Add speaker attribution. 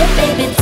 Speaker 1: baby